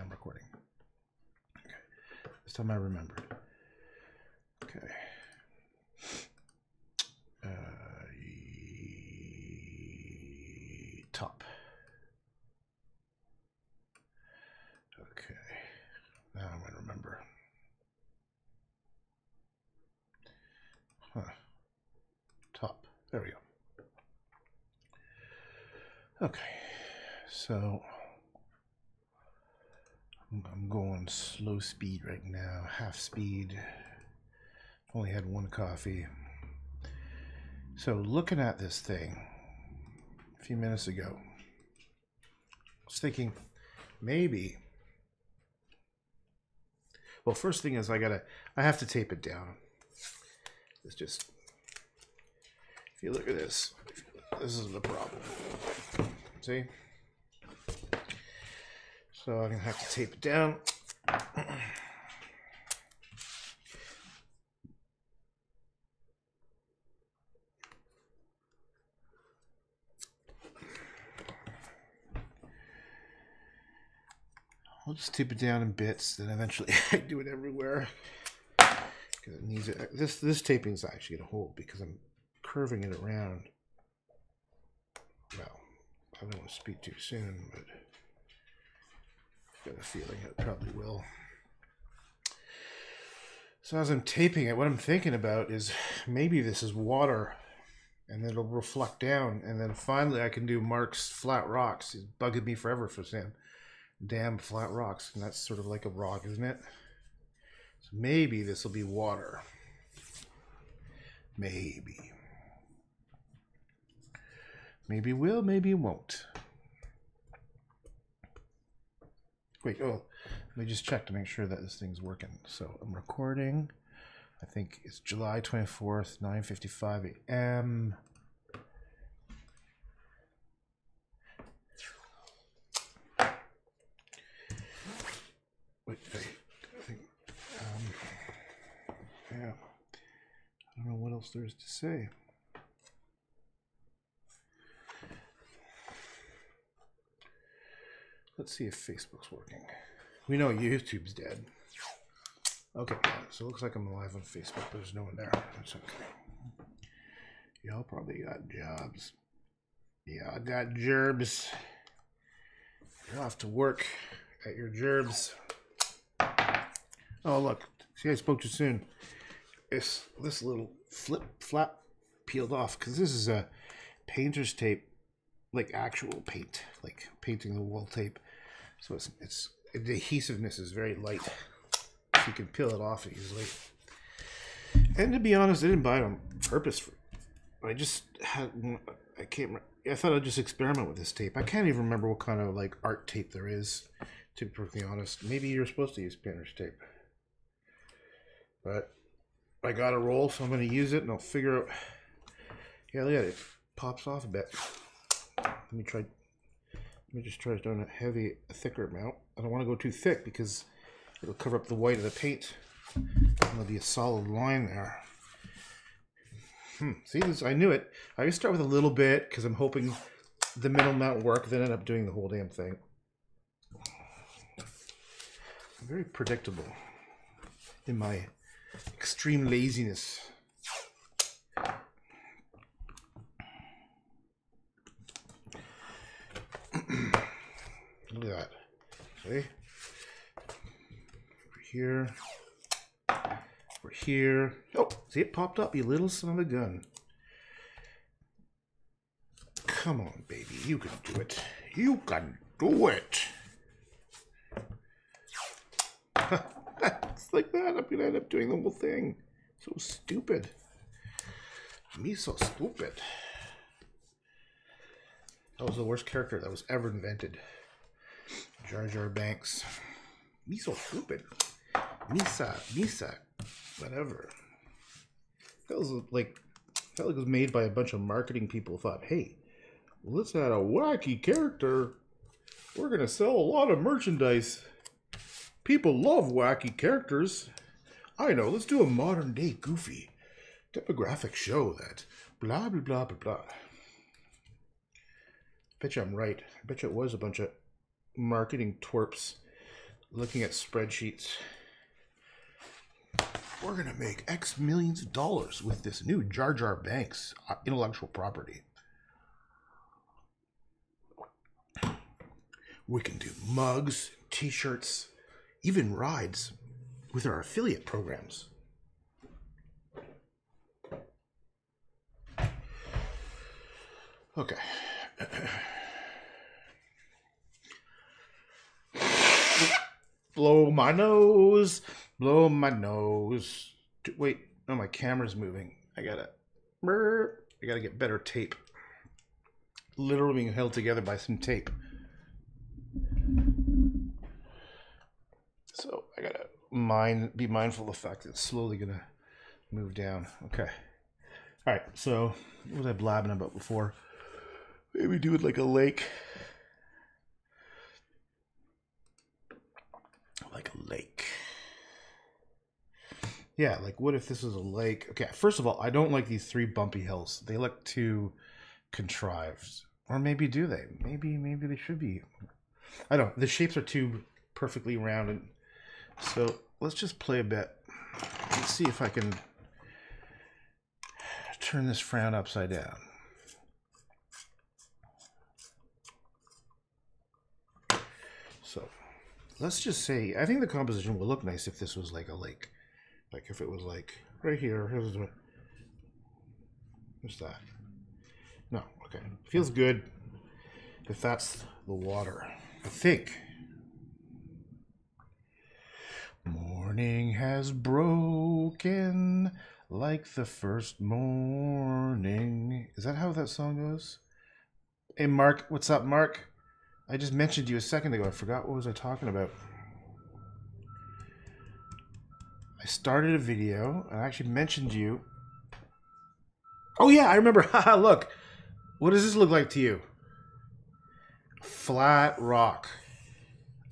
I'm recording. Okay. This time I remembered. Okay. Uh, y- top. Okay. Now I'm going to remember. Huh. Top. There we go. Okay. So I'm- I'm going slow speed right now, half speed. Only had one coffee. So looking at this thing a few minutes ago, I was thinking maybe. Well, first thing is I gotta, I have to tape it down. It's just, if you look at this, this is the problem. See? So I'm gonna have to tape it down. I'll just tape it down in bits, then eventually I do it everywhere. 'Cause it needs it. This this taping is actually gonna hold because I'm curving it around. Well, I don't want to speak too soon, but got a feeling it probably will. So as I'm taping it, what I'm thinking about is maybe this is water, and it'll reflect down, and then finally I can do Mark's flat rocks. He's bugging me forever for saying damn flat rocks, and that's sort of like a rock, isn't it? So maybe this will be water. Maybe. Maybe will, maybe won't. Wait, oh, let me just check to make sure that this thing's working. So I'm recording. I think it's July 24th, 9:55 a.m. Wait, I think, um, yeah. I don't know what else there is to say. Let's see if Facebook's working. We know YouTube's dead. Okay, so it looks like I'm live on Facebook. But there's no one there. That's okay. Y'all probably got jobs. Yeah, I got gerbs. You'll have to work at your gerbs. Oh, look. See, I spoke too soon. It's this little flip flap peeled off because this is a painter's tape, like actual paint, like painting the wall tape. So it's it's the adhesiveness is very light, so you can peel it off easily. And to be honest, I didn't buy it on purpose. For, I just had I can't. I thought I'd just experiment with this tape. I can't even remember what kind of like art tape there is. To be perfectly honest, maybe you're supposed to use painter's tape, but I got a roll, so I'm going to use it, and I'll figure out. Yeah, look at it. it pops off a bit. Let me try. Let me just try doing a heavy, a thicker amount. I don't want to go too thick because it'll cover up the white of the paint. There'll be a solid line there. Hmm. See, this, I knew it. I just start with a little bit because I'm hoping the middle amount work, then end up doing the whole damn thing. Very predictable in my extreme laziness. Look at that. See? Over here. Over here. Oh, see it popped up, you little son of a gun. Come on, baby. You can do it. You can do it. it's like that. I'm gonna end up doing the whole thing. So stupid. Me so stupid. That was the worst character that was ever invented. Jar Jar Binks. Me so stupid. Misa, Misa, whatever. That was like that was made by a bunch of marketing people. Thought, hey, let's add a wacky character. We're gonna sell a lot of merchandise. People love wacky characters. I know, let's do a modern day goofy demographic show that blah blah blah blah blah. Bet you I'm right. I bet you it was a bunch of marketing twerps looking at spreadsheets. We're gonna make X millions of dollars with this new Jar Jar Binks uh, intellectual property. We can do mugs, t-shirts, even rides with our affiliate programs. Okay. blow my nose, blow my nose. Wait, oh, my camera's moving. I gotta, I gotta get better tape. Literally being held together by some tape. So I gotta mind, be mindful of the fact that it's slowly gonna move down. Okay. All right. So what was I blabbing about before? Maybe do it like a lake. like a lake. Yeah, like what if this was a lake? Okay, first of all, I don't like these three bumpy hills. They look too contrived. Or maybe do they? Maybe maybe they should be. I don't. Know. The shapes are too perfectly rounded. So let's just play a bit. Let's see if I can turn this frown upside down. So let's just say, I think the composition would look nice if this was like a lake. Like if it was like right here. Here's. What's that? No, okay. Feels good if that's the water. I think. Morning has broken like the first morning. Is that how that song goes? Hey, Mark. What's up, Mark? I just mentioned you a second ago. I forgot what was I talking about. I started a video. And I actually mentioned you. Oh yeah, I remember. Look. What does this look like to you? Flat rock.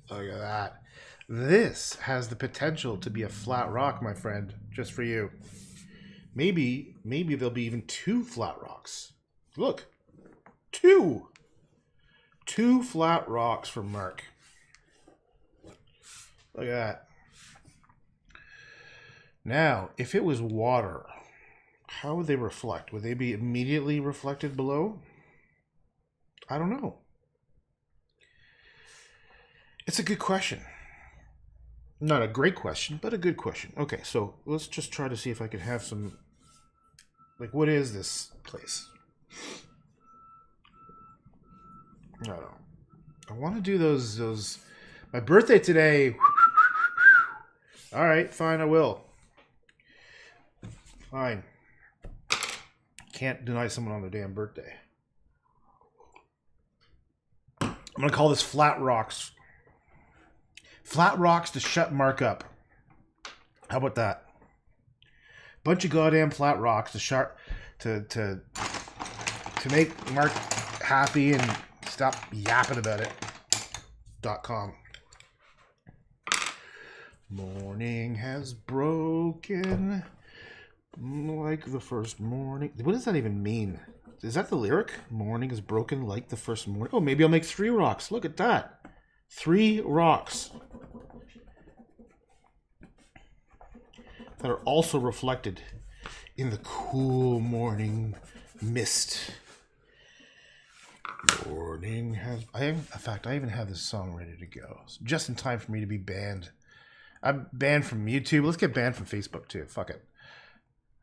Look at that. This has the potential to be a flat rock, my friend, just for you. Maybe, maybe there'll be even two flat rocks. Look. Two two flat rocks from Mark. Look at that. Now, if it was water, how would they reflect? Would they be immediately reflected below? I don't know. It's a good question. Not a great question, but a good question. Okay, so let's just try to see if I can have some. Like, what is this place? I don't know. I want to do those those. My birthday today. All right, fine, I will. Fine. Can't deny someone on their damn birthday. I'm gonna call this flat rocks. Flat rocks to shut Mark up. How about that? Bunch of goddamn flat rocks to shut to to to make Mark happy and Stop yapping about it. Dot com. Morning has broken like the first morning. What does that even mean? Is that the lyric? Morning is broken like the first morning. Oh, maybe I'll make three rocks. Look at that. Three rocks that are also reflected in the cool morning mist. Morning has. I in fact, I even have this song ready to go, just in time for me to be banned. I'm banned from YouTube. Let's get banned from Facebook too. Fuck it.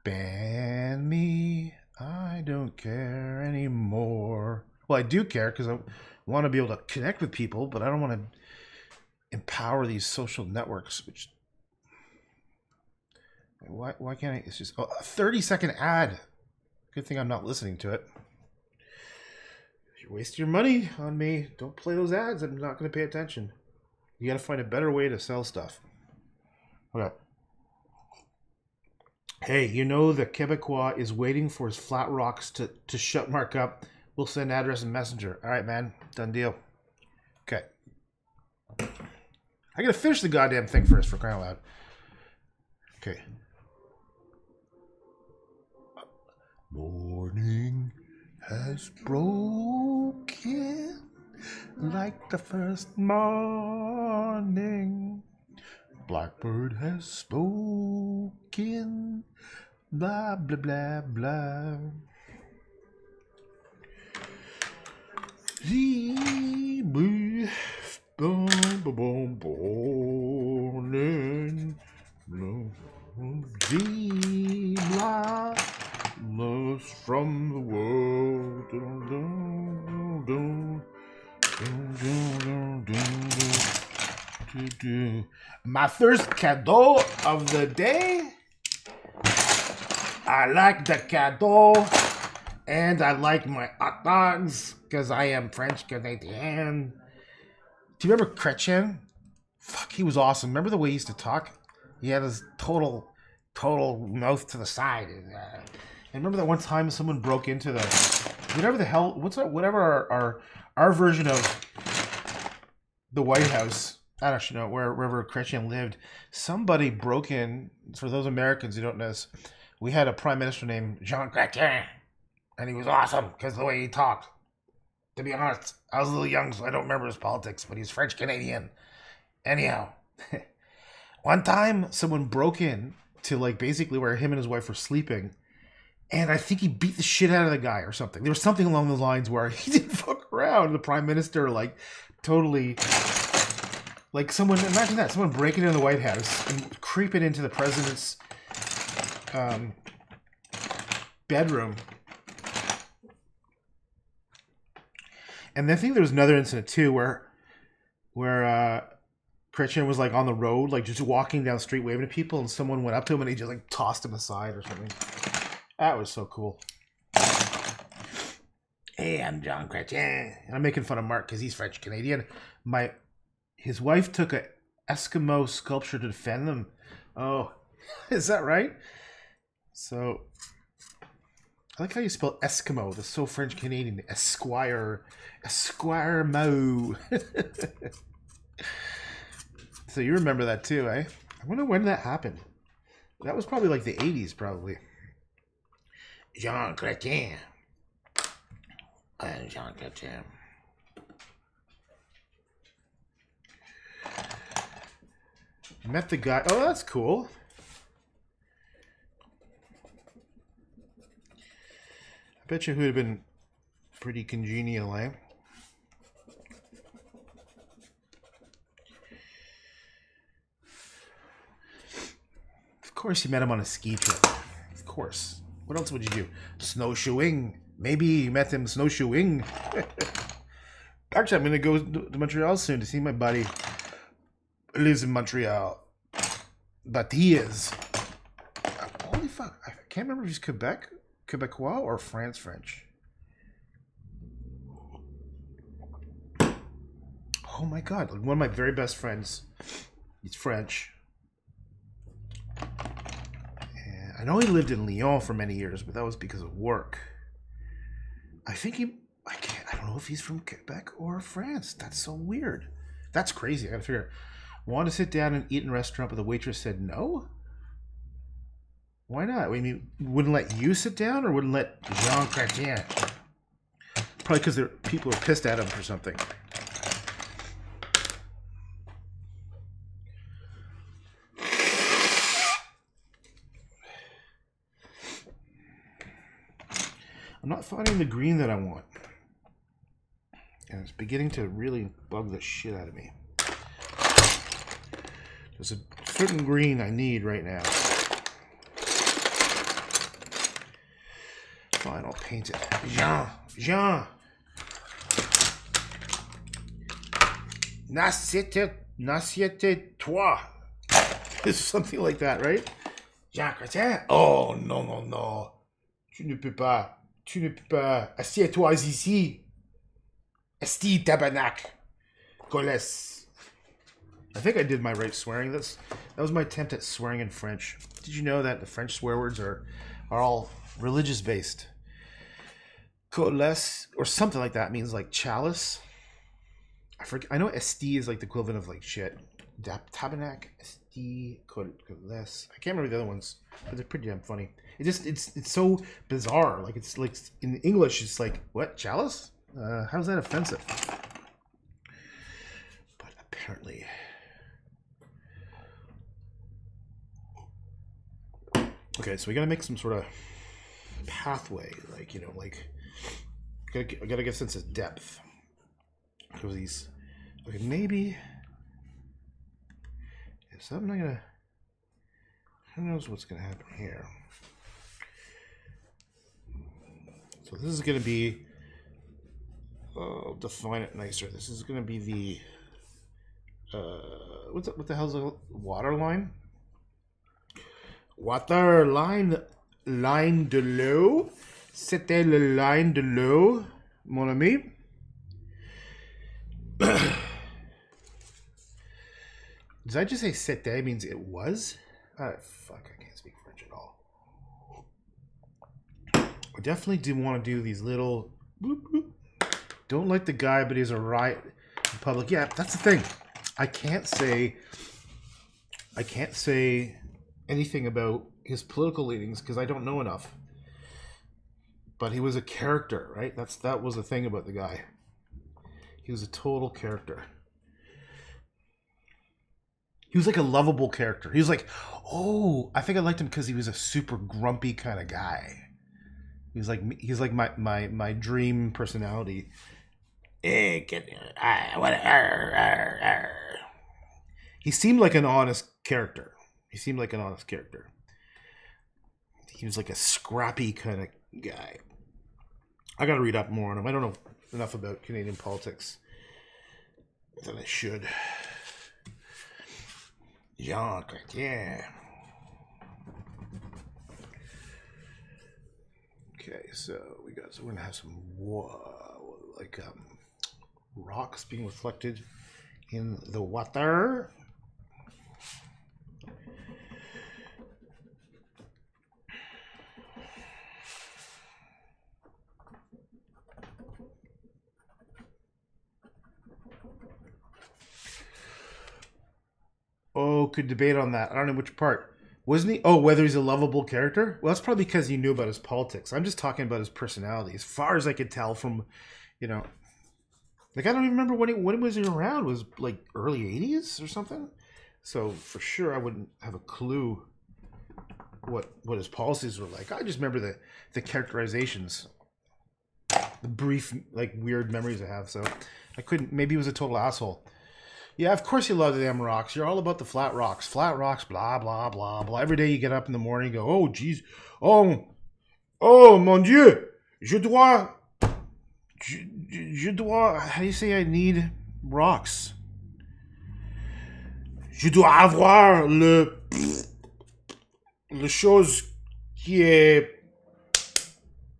Ban me. I don't care anymore. Well, I do care because I want to be able to connect with people, but I don't want to empower these social networks. Which why why can't I? It's just oh, a thirty second ad. Good thing I'm not listening to it you waste your money on me, don't play those ads. I'm not going to pay attention. You got to find a better way to sell stuff. Okay. Hey, you know the Quebecois is waiting for his flat rocks to, to shut Mark up. We'll send address and messenger. All right, man. Done deal. Okay. I gotta finish the goddamn thing first for crying out. Okay. Morning has broken like the first morning. Blackbird has spoken. Blah, blah, blah, blah. The boom, boom, boom, boom, the lost from the world. Dun, dun, dun, dun, dun, dun, dun, dun, dun. My first cadeau of the day. I like the cadeau, and I like my hot dogs because I am French Canadian. Do you remember Chrétien? Fuck, he was awesome. Remember the way he used to talk? He had his total, total mouth to the side. And, uh, and remember that one time someone broke into the, whatever the hell, what's that? Whatever our our, our version of the White House. I don't actually know where wherever Chrétien lived. Somebody broke in. For those Americans who don't know this, we had a prime minister named Jean Chrétien, and he was awesome because the way he talked. To be honest, I was a little young, so I don't remember his politics, but he's French Canadian. Anyhow, one time someone broke in to like basically where him and his wife were sleeping, and I think he beat the shit out of the guy or something. There was something along those lines where he didn't fuck around. The prime minister like totally like someone imagine that someone breaking into the White House and creeping into the president's um, bedroom. And I think there was another incident too where where uh Chrétien was like on the road, like just walking down the street waving to people, and someone went up to him and he just like tossed him aside or something. That was so cool. Hey, I'm John Chrétien. And I'm making fun of Mark because he's French Canadian. My his wife took a Eskimo sculpture to defend them. Oh, is that right? So I like how you spell Eskimo. That's so French Canadian. Esquire. Esquire Mo. so you remember that too, eh? I wonder when that happened. That was probably like the 80s, probably. Jean Chrétien. Uh, Jean Chrétien. Met the guy. Oh, that's cool. I bet you who would have been pretty congenial, eh? Of course, you met him on a ski trip. Of course. What else would you do? Snowshoeing. Maybe you met him snowshoeing. Actually, I'm going to go to Montreal soon to see my buddy lives in Montreal. But he is. Holy fuck. I can't remember if he's Quebec, Quebecois or France French. Oh my god. One of my very best friends. He's French. And I know he lived in Lyon for many years, but that was because of work. I think he I can't I don't know if he's from Quebec or France. That's so weird. That's crazy. I gotta figure. Want to sit down and eat in a restaurant, but the waitress said no? Why not? I mean, wouldn't let you sit down or wouldn't let Jean Chrétien? Probably because people are pissed at him for something. I'm not finding the green that I want. And it's beginning to really bug the shit out of me. There's a certain green I need right now. Fine, I'll paint it. Jean, Jean. N'assiete, n'assiete toi. It's something like that, right? Jean Chrétien. Oh, no, no, no. Tu ne peux pas. Tu ne peux pas. Assieds-toi ici. Esti tabernacle. Coles. I think I did my right swearing. That's that was my attempt at swearing in French. Did you know that the French swear words are are all religious based? Coles or something like that means like chalice. I forget. I know esti is like the equivalent of like shit. Tabernac, esti, coles. I can't remember the other ones, but they're pretty damn funny. It just it's it's so bizarre. Like it's like in English, it's like what chalice? Uh, how's that offensive? But apparently, Okay, so we gotta make some sort of pathway, like you know, like gotta, I gotta get a sense of depth. So these, okay, maybe. Is something not gonna? Who knows what's gonna happen here? So this is gonna be. I'll define it nicer. This is gonna be the. Uh, what's what the hell's the water line? Water line, line de l'eau. C'était le line de l'eau, mon ami. Did I just say c'était means it was? Ah, fuck, I can't speak French at all. I definitely do want to do these little. Don't like the guy, but he's a riot in public. Yeah, that's the thing. I can't say. I can't say anything about his political leanings because I don't know enough. But he was a character, right? That's that was the thing about the guy. He was a total character. He was like a lovable character. He was like, oh, I think I liked him because he was a super grumpy kind of guy. He was like he's like my my my dream personality. Eh, arr, arr, arr. He seemed like an honest character. He seemed like an honest character. He was like a scrappy kind of guy. I got to read up more on him. I don't know enough about Canadian politics than I should. Jean Chrétien. Okay, so we got so we're gonna have some wa- like um, rocks being reflected in the water. Oh, could debate on that. I don't know which part. Wasn't he? Oh, whether he's a lovable character? Well, that's probably because he knew about his politics. I'm just talking about his personality. As far as I could tell from, you know, like I don't even remember when he when he was around. It was like early '80s or something. So for sure, I wouldn't have a clue what what his policies were like. I just remember the the characterizations, the brief like weird memories I have. So I couldn't. Maybe he was a total asshole. Yeah, of course you love the damn rocks. You're all about the flat rocks. Flat rocks, blah, blah, blah, blah. Every day you get up in the morning go, oh, jeez. Oh, oh, mon Dieu. Je dois, je, je dois, how do you say I need rocks? Je dois avoir le, le chose qui est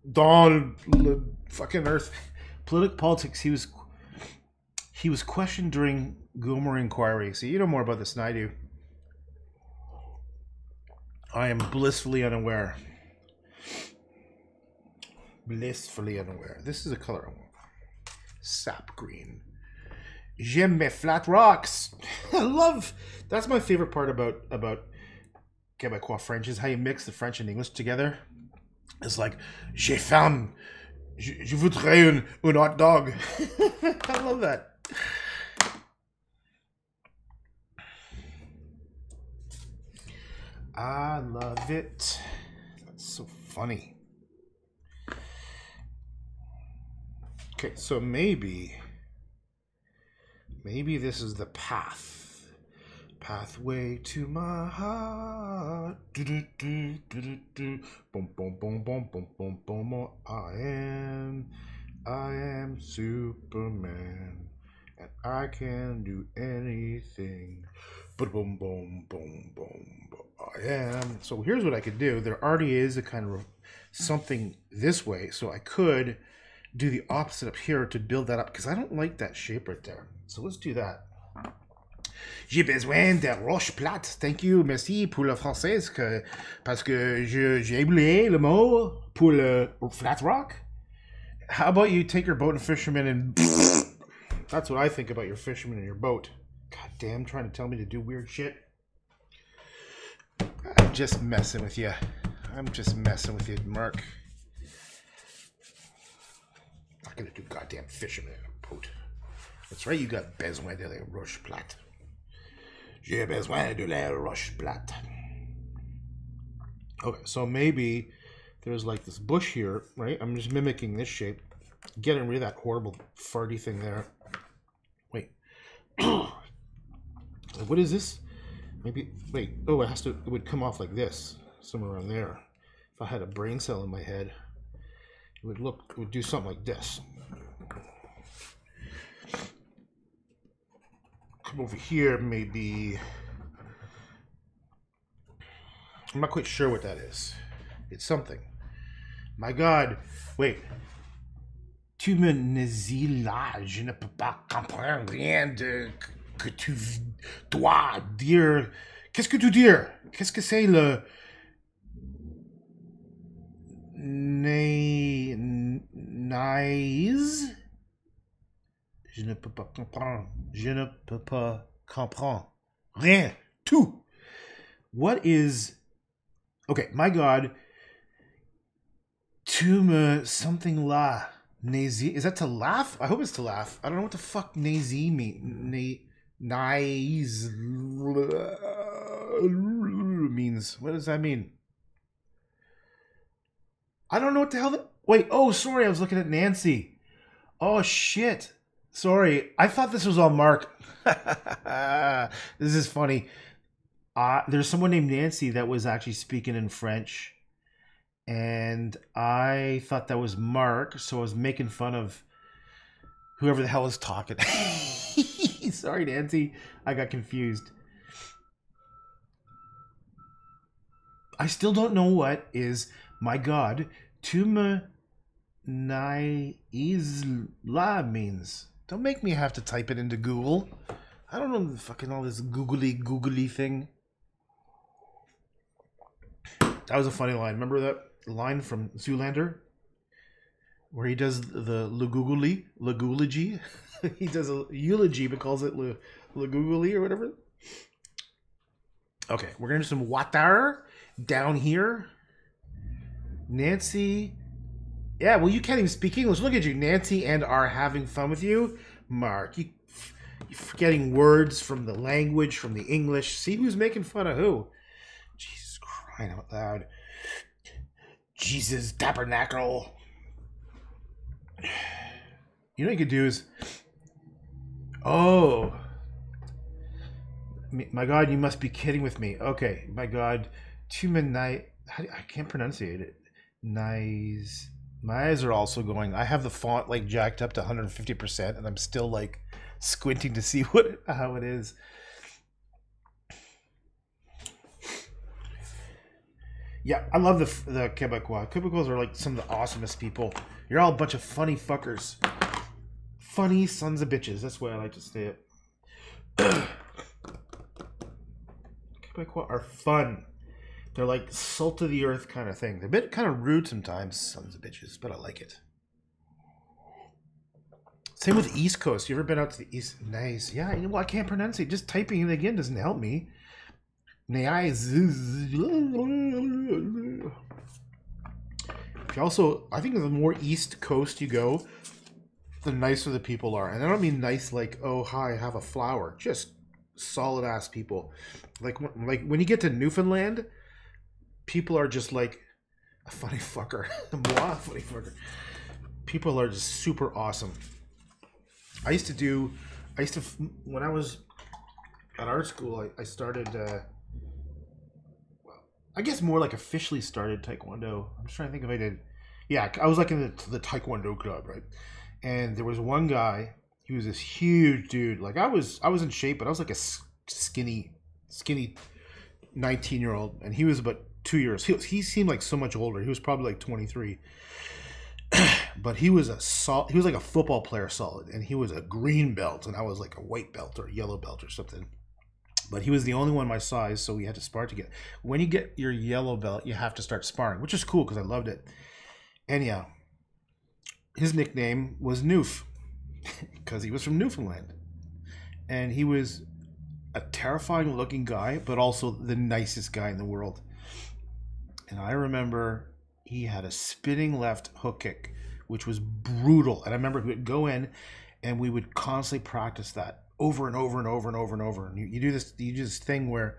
dans le fucking earth. Political politics, he was, he was questioned during Gomery inquiry. See, you know more about this than I do. I am blissfully unaware. Blissfully unaware. This is a color I want. Sap green. J'aime mes flat rocks. I love. That's my favorite part about about Quebecois French is how you mix the French and English together. It's like j'ai faim. Je, je voudrais un, un hot dog. I love that. I love it. That's so funny. Okay, so maybe, maybe this is the path. Pathway to my heart. Do-do-do, do-do-do. Boom, boom, boom, boom, boom, boom, boom, boom. I am, I am Superman, and I can do anything. Boom, boom, boom, boom, boom. I am. So here's what I could do. There already is a kind of something this way, so I could do the opposite up here to build that up because I don't like that shape right there. So let's do that. J'ai besoin de roche plate. Thank you, merci pour le français que, parce que j'ai oublié le mot pour le flat rock. How about you take your boat and fisherman and that's what I think about your fisherman and your boat. God damn, trying to tell me to do weird shit. I'm just messing with you. I'm just messing with you, Mark. Not gonna do goddamn fisherman boat. That's right, you got besoin de la roche plate. J'ai besoin de la roche plate. Okay, so maybe there's like this bush here, right? I'm just mimicking this shape, getting rid of that horrible farty thing there. Wait, what is this? Maybe wait. Oh, it has to. It would come off like this, somewhere around there. If I had a brain cell in my head, it would look. It would do something like this. Come over here, maybe. I'm not quite sure what that is. It's something. My God, wait. Tu me je ne peux pas comprendre rien de que tu dois dire. Qu'est-ce que tu dis? Qu'est-ce que c'est le. Nice? Je ne peux pas comprendre. Je ne peux pas comprendre. Rien. Tout. What is. Okay, my God. Tu me something la. Nazi. Is that to laugh? I hope it's to laugh. I don't know what the fuck nazi mean. Nice means. What does that mean? I don't know what the hell. That, wait. Oh, sorry. I was looking at Nancy. Oh shit. Sorry. I thought this was all Mark. this is funny. Uh, there's someone named Nancy that was actually speaking in French, and I thought that was Mark, so I was making fun of whoever the hell is talking. Sorry, Nancy. I got confused. I still don't know what is my God, tu me la means. Don't make me have to type it into Google. I don't know the fucking all this googly googly thing. That was a funny line. Remember that line from Zoolander? Where he does the Laguguli, Lagulogy? he does a eulogy but calls it Lagoogly or whatever. Okay, we're gonna do some water down here. Nancy. Yeah, well, you can't even speak English. Look at you. Nancy and are having fun with you. Mark, you, you're forgetting words from the language, from the English. See who's making fun of who. Jesus crying out loud. Jesus tabernacle. You know what you could do is. Oh. My God, you must be kidding with me. Okay, my God. Midnight. I can't pronunciate it. Nice. My eyes are also going. I have the font like jacked up to 150%, and I'm still like squinting to see what how it is. Yeah, I love the the Quebecois. Quebecois are like some of the awesomest people. You're all a bunch of funny fuckers. Funny sons of bitches. That's why I like to say it. Quebecois are fun. They're like salt of the earth kind of thing. They're a bit kind of rude sometimes, sons of bitches, but I like it. Same with East Coast. You ever been out to the East? Nice. Yeah, you know, well, I can't pronounce it. Just typing it again doesn't help me. Nice. Also, I think the more East Coast you go, the nicer the people are. And I don't mean nice like, oh, hi, have a flower. Just solid ass people. Like, like when you get to Newfoundland, people are just like a funny fucker. Moi, funny fucker. People are just super awesome. I used to do, I used to, when I was at art school, I, I started, uh, I guess more like officially started Taekwondo. I'm just trying to think if I did. Yeah, I was like in the, the Taekwondo club, right? And there was one guy, he was this huge dude. Like I was, I was in shape, but I was like a skinny, skinny 19 year old. And he was about two years. He, he seemed like so much older. He was probably like 23. but he was a sol- he was like a football player solid and he was a green belt and I was like a white belt or a yellow belt or something. But he was the only one my size, so we had to spar together. When you get your yellow belt, you have to start sparring, which is cool because I loved it. Anyhow, his nickname was Noof because he was from Newfoundland. And he was a terrifying looking guy, but also the nicest guy in the world. And I remember he had a spinning left hook kick, which was brutal. And I remember he would go in and we would constantly practice that over and over and over and over and over. And you, you do this you do this thing where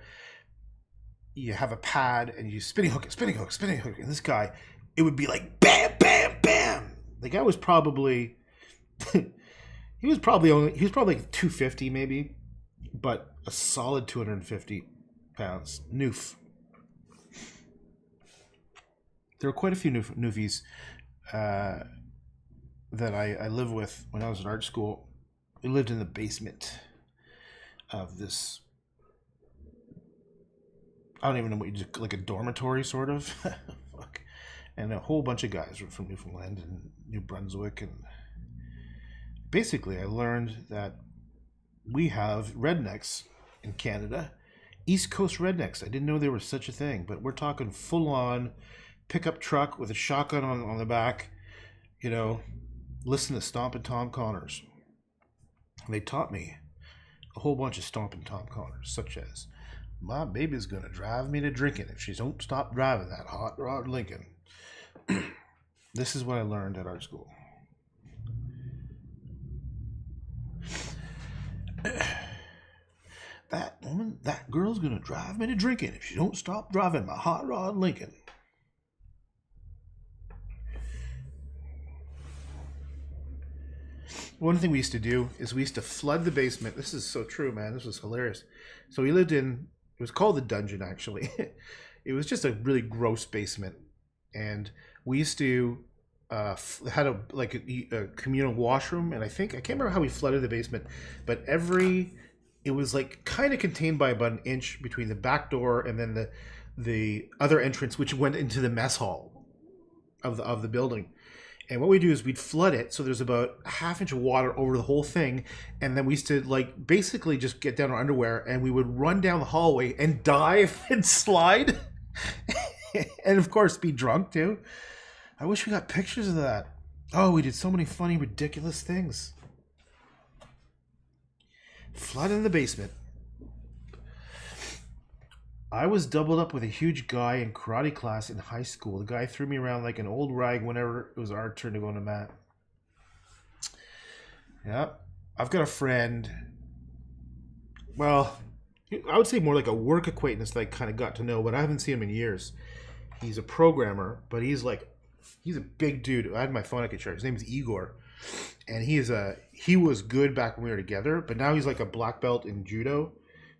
you have a pad and you spinning hook it, spinning hook, spinning hook. And this guy, it would be like bam, bam, bam. The guy was probably he was probably only he was probably like 250 maybe, but a solid 250 pounds. Noof. There were quite a few noof, noofies uh, that I, I lived with when I was in art school. We lived in the basement of this I don't even know what you just like a dormitory sort of. Fuck. And a whole bunch of guys were from Newfoundland and New Brunswick and basically I learned that we have rednecks in Canada. East Coast rednecks. I didn't know there was such a thing, but we're talking full on pickup truck with a shotgun on, on the back, you know, listen to Stompin' Tom Connors. They taught me a whole bunch of stomping Tom Connors, such as my baby's gonna drive me to drinking if she don't stop driving that hot rod Lincoln. this is what I learned at art school. that woman, that girl's gonna drive me to drinking if she don't stop driving my hot rod Lincoln. One thing we used to do is we used to flood the basement. This is so true, man. This was hilarious. So we lived in it was called the dungeon actually. it was just a really gross basement, and we used to uh, had a like a, a, communal washroom, and I think I can't remember how we flooded the basement, but every it was like kind of contained by about an inch between the back door and then the the other entrance, which went into the mess hall of the of the building. And what we do is we'd flood it, so there's about a half inch of water over the whole thing, and then we used to like basically just get down our underwear and we would run down the hallway and dive and slide, and of course be drunk too. I wish we got pictures of that. Oh, we did so many funny, ridiculous things. Flood in the basement. I was doubled up with a huge guy in karate class in high school. The guy threw me around like an old rag whenever it was our turn to go on the mat. Yeah. I've got a friend. Well, I would say more like a work acquaintance that I kind of got to know, but I haven't seen him in years. He's a programmer, but he's like, he's a big dude. I had my phone I could share. His name is Igor, and he is a he was good back when we were together, but now he's like a black belt in judo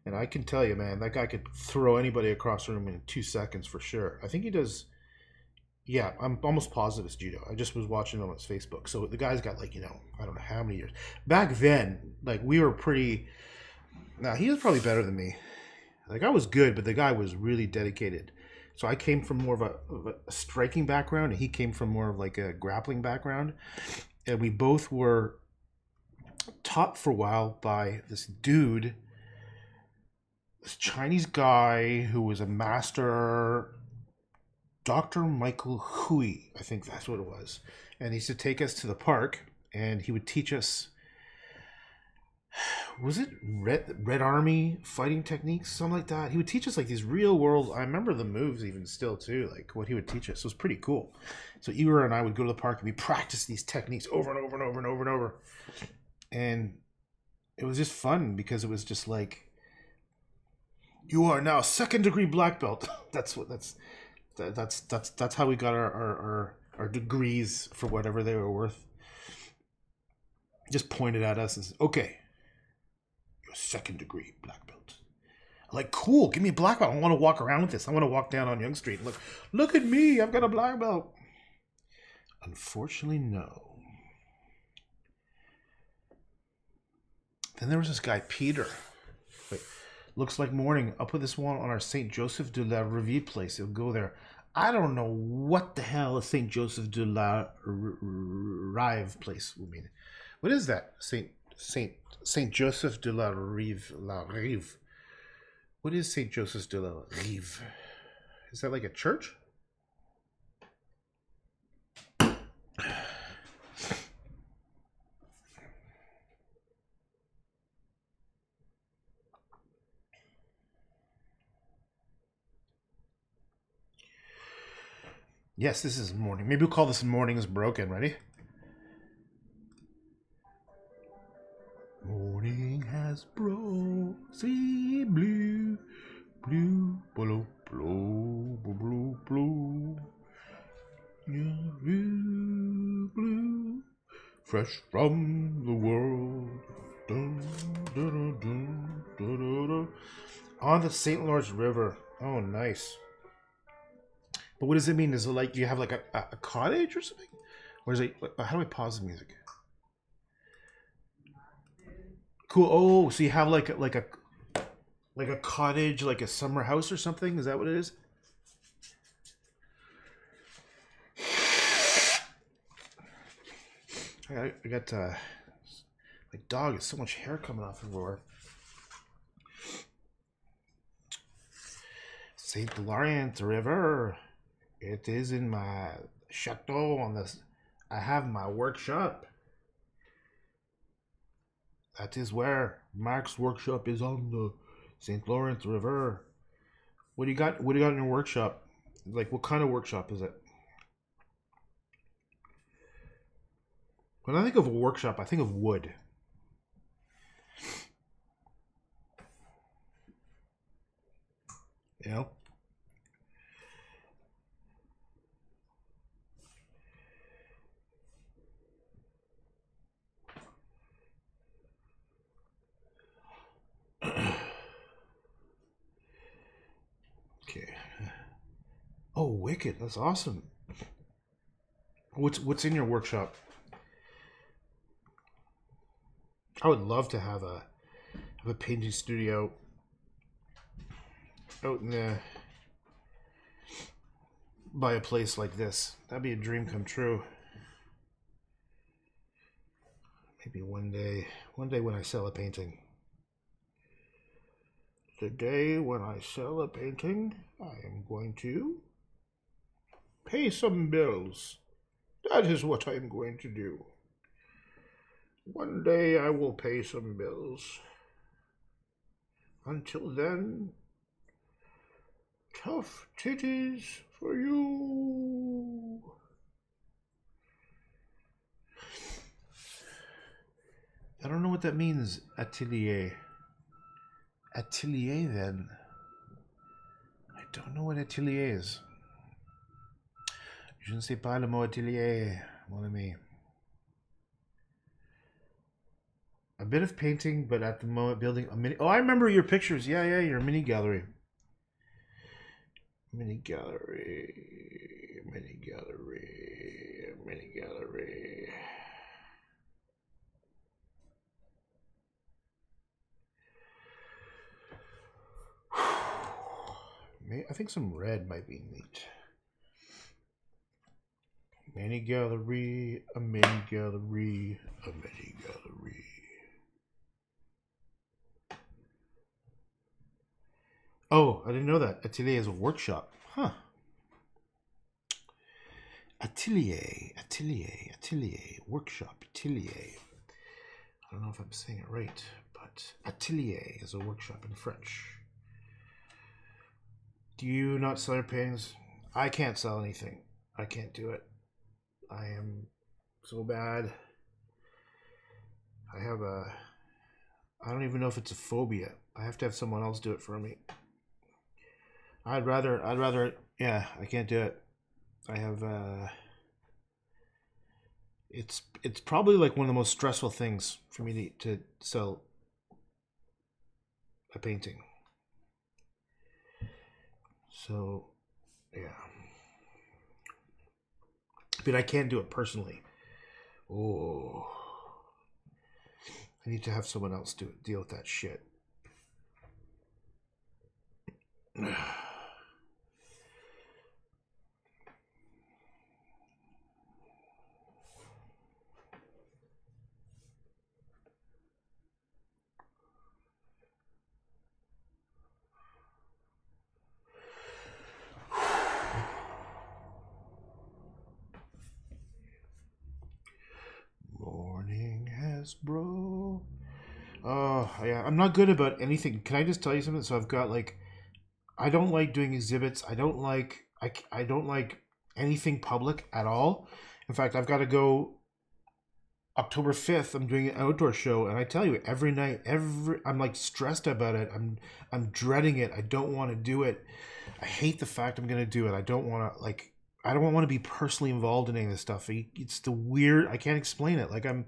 and I can tell you, man, that guy could throw anybody across the room in two seconds for sure. I think he does. Yeah, I'm almost positive it's judo. I just was watching him on his Facebook. So the guy's got like, you know, I don't know how many years. Back then, like we were pretty. Now, he was probably better than me. Like I was good, but the guy was really dedicated. So I came from more of a, of a striking background, and he came from more of like a grappling background. And we both were taught for a while by this dude Chinese guy who was a master, Dr. Michael Hui, I think that's what it was. And he used to take us to the park and he would teach us was it Red Red Army fighting techniques, something like that. He would teach us like these real world. I remember the moves even still too, like what he would teach us. It was pretty cool. So Igor and I would go to the park and we practice these techniques over and over and over and over and over, and it was just fun because it was just like you are now second degree black belt. that's what that's that's that's that's how we got our, our our, our degrees for whatever they were worth. Just pointed at us and said, "Okay, you're second degree black belt." I'm like, cool, give me a black belt. I want to walk around with this. I want to walk down on Yonge Street look, look at me, I've got a black belt. Unfortunately, no. Then there was this guy, Peter. Looks like morning. I'll put this one on our St. Joseph de la Rive place. It'll go there. I don't know what the hell a St. Joseph de la Rive place will mean. What is that? St. St. St. Joseph de la Rive. La Rive. What is St. Joseph de la Rive? Is that like a church? Yes, this is morning. Maybe we'll call this morning is broken. Ready? Morning has broke, sea blue, blue, blue, blue, blue, blue, blue, blue, fresh from the world. Dun, dun, dun, On the St. Lawrence River. Oh, nice. But what does it mean? Is it like you have like a, a, cottage or something? Or is it, how do I pause the music? Cool. Oh, so you have like a, like a like a cottage, like a summer house or something? Is that what it is? I got, I got uh, my dog has so much hair coming off everywhere. Saint Lawrence River. It is in my chateau on this. I have my workshop. That is where Mark's workshop is on the St. Lawrence River. What do you got? What do you got in your workshop? Like, what kind of workshop is it? When I think of a workshop, I think of wood. You know? Oh, wicked! That's awesome. What's what's in your workshop? I would love to have a have a painting studio oh, out in the by a place like this. That'd be a dream come true. Maybe one day, one day when I sell a painting. The day when I sell a painting, I am going to pay some bills. That is what I'm going to do. One day I will pay some bills. Until then, tough titties for you. I don't know what that means, atelier. Atelier, then. I don't know what atelier is. Je ne sais pas le mot atelier, mon ami. A bit of painting, but at the moment building a mini. Oh, I remember your pictures. Yeah, yeah, your mini gallery. Mini gallery, mini gallery, mini gallery. I think some red might be neat. Mini gallery, a mini gallery, a mini gallery. Oh, I didn't know that. Atelier is a workshop. Huh. Atelier, atelier, atelier, workshop, atelier. I don't know if I'm saying it right, but atelier is a workshop in French. Do you not sell your paintings? I can't sell anything. I can't do it. I am so bad. I have a. I don't even know if it's a phobia. I have to have someone else do it for me. I'd rather. I'd rather. Yeah, I can't do it. I have. uh It's it's probably like one of the most stressful things for me to to sell a painting. So, yeah. I can't do it personally. Oh. I need to have someone else do it, deal with that shit. Morning has bro. Oh yeah, I'm not good about anything. Can I just tell you something? So I've got like, I don't like doing exhibits. I don't like I I don't like anything public at all. In fact, I've got to go. October fifth, I'm doing an outdoor show, and I tell you, every night, every I'm like stressed about it. I'm I'm dreading it. I don't want to do it. I hate the fact I'm gonna do it. I don't want to like. I don't want to be personally involved in any of this stuff. It's the weird. I can't explain it. Like I'm,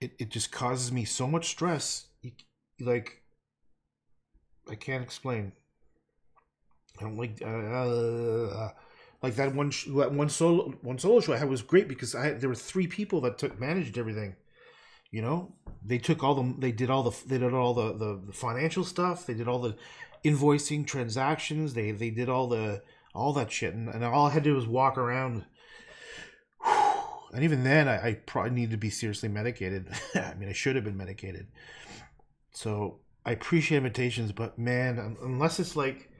it, it just causes me so much stress. Like I can't explain. I don't like uh, uh, like that one that one solo one solo show I had was great because I there were three people that took managed everything. You know, they took all the they did all the they did all the the, the financial stuff. They did all the invoicing transactions. They they did all the all that shit, and, and all I had to do was walk around. And even then, I, I probably needed to be seriously medicated. I mean, I should have been medicated. So I appreciate invitations, but man, unless it's like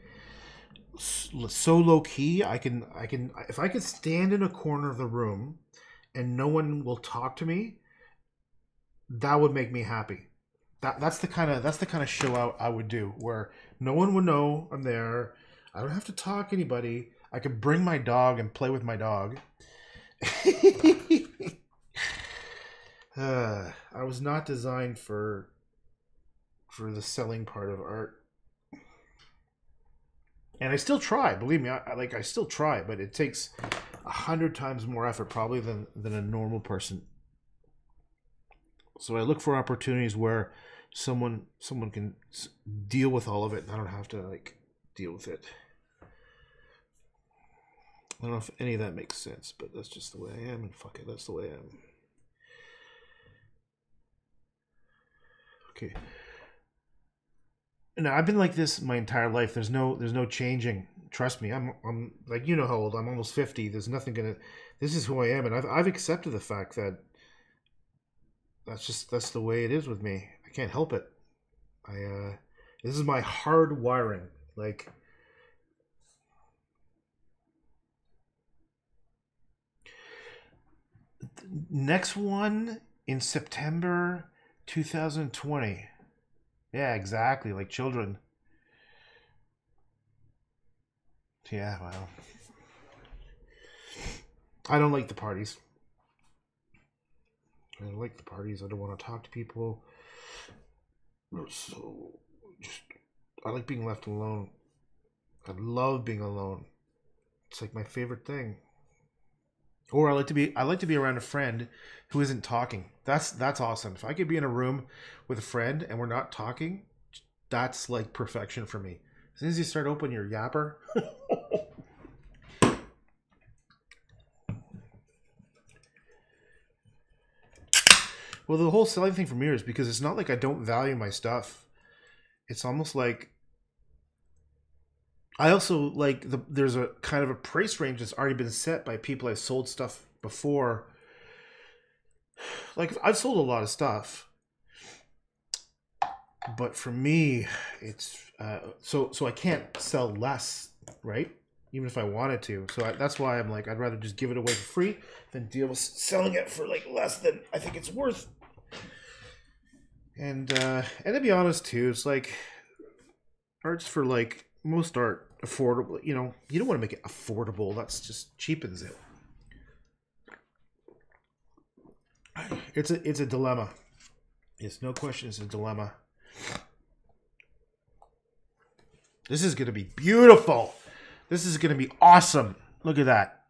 so low key, I can I can if I could stand in a corner of the room and no one will talk to me, that would make me happy. That that's the kind of that's the kind of show I, I would do where no one would know I'm there. I don't have to talk to anybody. I could bring my dog and play with my dog. uh, I was not designed for for the selling part of art. And I still try, believe me. I, I like I still try, but it takes a hundred times more effort probably than than a normal person. So I look for opportunities where someone someone can deal with all of it, and I don't have to like deal with it. I don't know if any of that makes sense, but that's just the way I am, and fuck it, that's the way I am. Okay. No, I've been like this my entire life. There's no there's no changing. Trust me. I'm I'm like you know how old. I'm almost 50. There's nothing gonna this is who I am and I've I've accepted the fact that that's just that's the way it is with me. I can't help it. I uh this is my hard wiring. Like next one in September 2020. Yeah, exactly. Like children. Yeah, well. I don't like the parties. I don't like the parties. I don't want to talk to people. So, just, I like being left alone. I love being alone. It's like my favorite thing. Or I like to be I like to be around a friend who isn't talking. That's that's awesome. If I could be in a room with a friend and we're not talking, that's like perfection for me. As soon as you start opening your yapper. well, the whole selling thing for me is because it's not like I don't value my stuff. It's almost like I also like the there's a kind of a price range that's already been set by people I've sold stuff before. Like I've sold a lot of stuff, but for me, it's uh, so so I can't sell less, right? Even if I wanted to. So I, that's why I'm like I'd rather just give it away for free than deal with selling it for like less than I think it's worth. And uh, and to be honest too, it's like art's for like most art affordable. You know, you don't want to make it affordable. That's just cheapens it. It's a it's a dilemma. It's no question. It's a dilemma. This is gonna be beautiful. This is gonna be awesome. Look at that.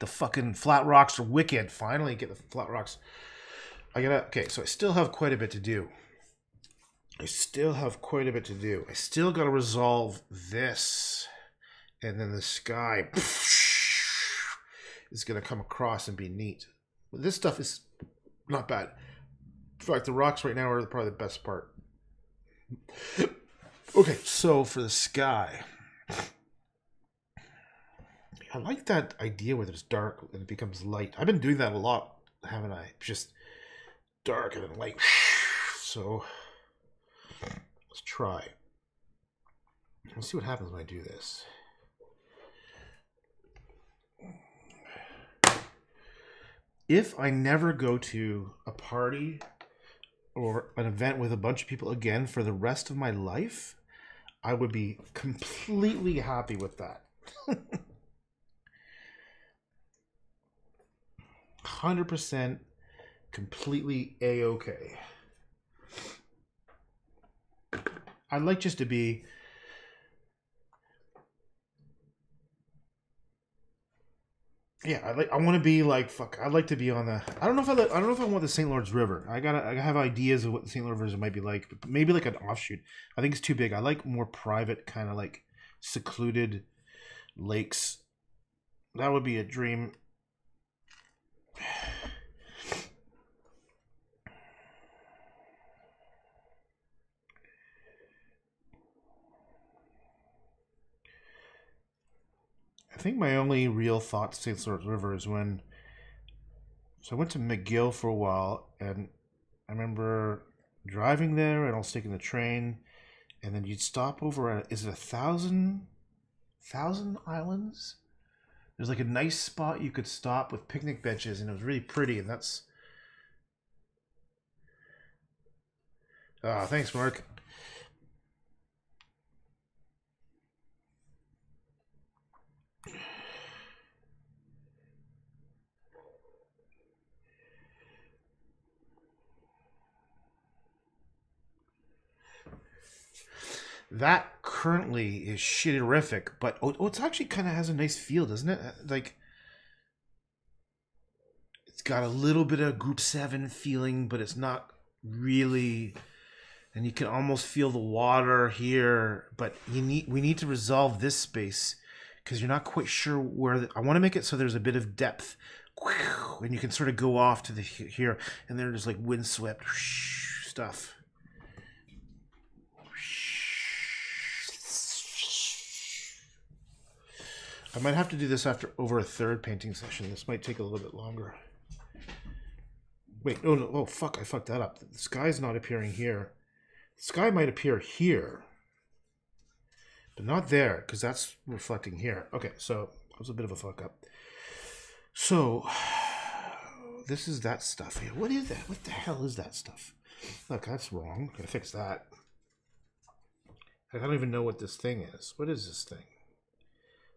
The fucking flat rocks are wicked. Finally, get the flat rocks. I gotta. Okay, so I still have quite a bit to do. I still have quite a bit to do. I still got to resolve this. And then the sky is going to come across and be neat. But this stuff is not bad. In fact, the rocks right now are probably the best part. Okay, so for the sky. I like that idea where it's dark and it becomes light. I've been doing that a lot, haven't I? Just dark and then light. So Let's try. Let's see what happens when I do this. If I never go to a party or an event with a bunch of people again for the rest of my life, I would be completely happy with that. 100% completely a okay. I'd like just to be yeah, I like. I want to be like fuck. I'd like to be on the. I don't know if I. Like, I don't know if I want the St. Lawrence River. I gotta. I have ideas of what the St. Lawrence River might be like. But maybe like an offshoot. I think it's too big. I like more private, kind of like secluded lakes. That would be a dream. I think my only real thought to St. Lawrence River is when. So I went to McGill for a while, and I remember driving there, and I was taking the train, and then you'd stop over at is it a thousand, thousand islands? There's like a nice spot you could stop with picnic benches, and it was really pretty, and that's. Ah, thanks, Mark. That currently is shitterific, but oh, oh it's actually kind of has a nice feel, doesn't it? Uh, like it's got a little bit of Group Seven feeling, but it's not really. And you can almost feel the water here, but you need we need to resolve this space because you're not quite sure where. The, I want to make it so there's a bit of depth, and you can sort of go off to the here, and then there's like windswept stuff. I might have to do this after over a third painting session. This might take a little bit longer. Wait, oh no, oh fuck, I fucked that up. The sky's not appearing here. The sky might appear here, but not there, because that's reflecting here. Okay, so that was a bit of a fuck up. So, this is that stuff here. What is that? What the hell is that stuff? Look, that's wrong. Gotta fix that. I don't even know what this thing is. What is this thing?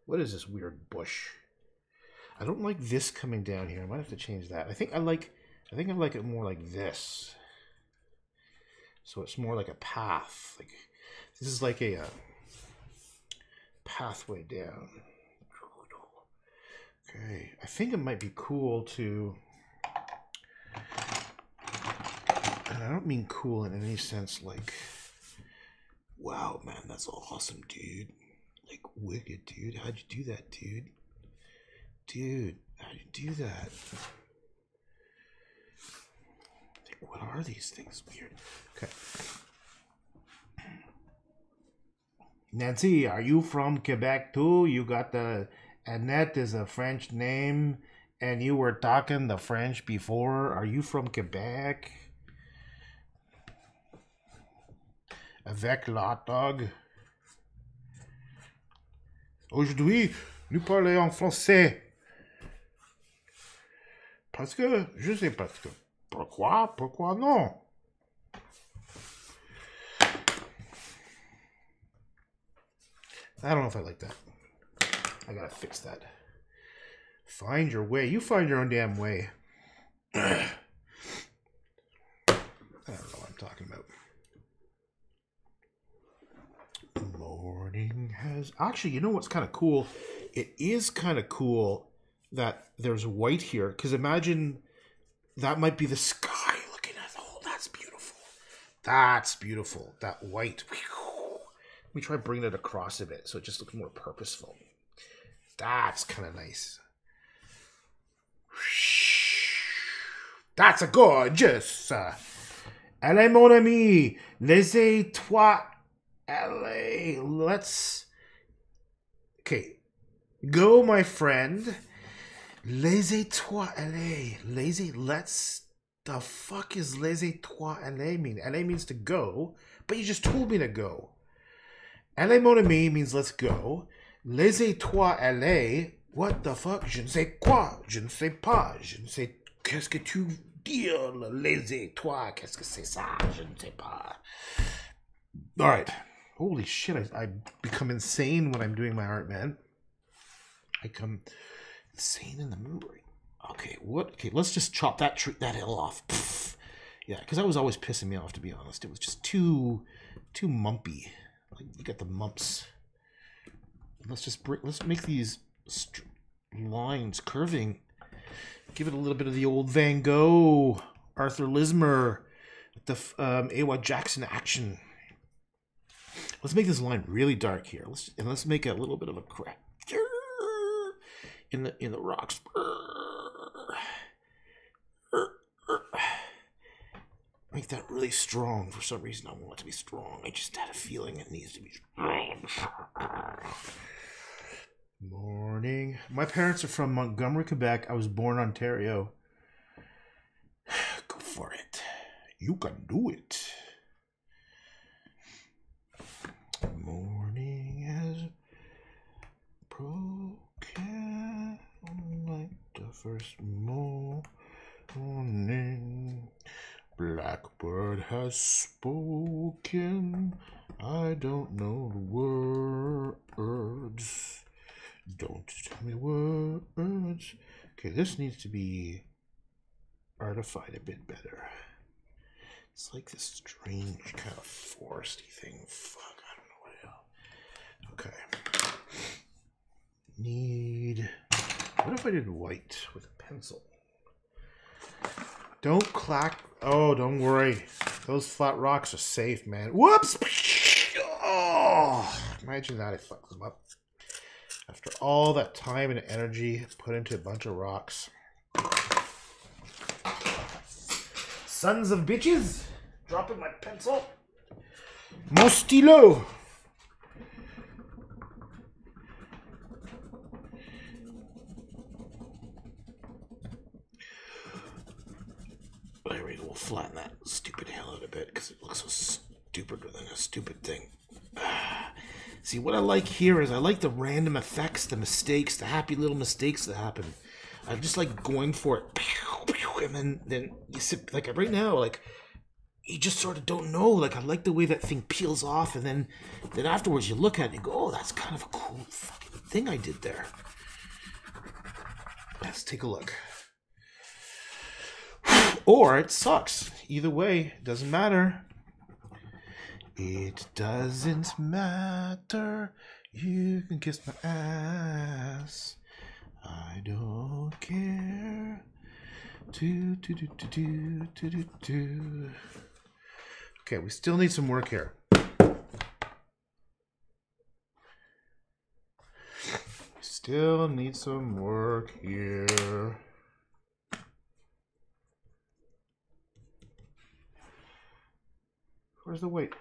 What is this weird bush? I don't like this coming down here. I might have to change that. I think I like I think I like it more like this. So it's more like a path. Like this is like a, a uh, pathway down. Okay, I think it might be cool to and I don't mean cool in any sense like wow man that's awesome dude like wicked, dude. How'd you do that, dude? Dude, how'd you do that? Like, what are these things? Weird. Okay. Nancy, are you from Quebec too? You got the Annette is a French name, and you were talking the French before. Are you from Quebec? Avec hot dog. Aujourd'hui, nous parlons en français. Parce que, je sais pas que. Pourquoi, pourquoi non? I don't know if I like that. I gotta fix that. Find your way. You find your own damn way. I don't know what I'm talking about. Has actually you know what's kind of cool? It is kind of cool that there's white here because imagine that might be the sky looking at oh that's beautiful. That's beautiful that white let me try bringing it across a bit so it just looks more purposeful. That's kind of nice that's a gorgeous Allez mon ami, laissez-toi LA. Let's. Okay. Go, my friend. Laissez-toi aller. Lazy. Let's. The fuck is laissez-toi aller mean? Aller means to go, but you just told me to go. Aller mon ami means let's go. Laissez-toi aller. What the fuck? Je ne sais quoi. Je ne sais pas. Je ne sais. Qu'est-ce que tu dire? Laissez-toi. Qu'est-ce que c'est ça? Je ne sais pas. All right holy shit, I, I become insane when I'm doing my art, man. I come insane in the memory. Okay, what? Okay, let's just chop that tree, that hill off. Pfft. Yeah, because that was always pissing me off, to be honest. It was just too, too mumpy. Like you got the mumps. Let's just bring. Let's make these. lines curving. Give it a little bit of the old Van Gogh, Arthur Lismer, the um, A.Y. Jackson action. Let's make this line really dark here. Let's and let's make a little bit of a crack in the in the rocks. Make that really strong. For some reason, I want it to be strong. I just had a feeling it needs to be strong. Morning. My parents are from Montgomery, Quebec. I was born Ontario. Go for it. You can do it. Morning has broken like the first morning. Blackbird has spoken. I don't know the words. Don't tell me words. Okay, this needs to be artified a bit better. It's like this strange kind of foresty thing. Fuck, I don't know what hell. Okay. Need. What if I did white with a pencil? Don't clack. Oh, don't worry. Those flat rocks are safe, man. Whoops! Oh, imagine that. I fucked them up. After all that time and energy put into a bunch of rocks. Sons of bitches! Dropping my pencil. Mon stylo! There we go. We'll flatten that stupid hell out a bit because it looks so stupid within a stupid thing. See, what I like here is I like the random effects, the mistakes, the happy little mistakes that happen. I'm just like going for it, and then then you sit like right now, like you just sort of don't know. Like I like the way that thing peels off, and then then afterwards you look at it and go, "Oh, that's kind of a cool fucking thing I did there." Let's take a look. Or it sucks. Either way, it doesn't matter. It doesn't matter. You can kiss my ass. I don't care. Do, do, do, do, do, do, do, do. Okay, we still need some work here. Still need some work here. Where's the weight?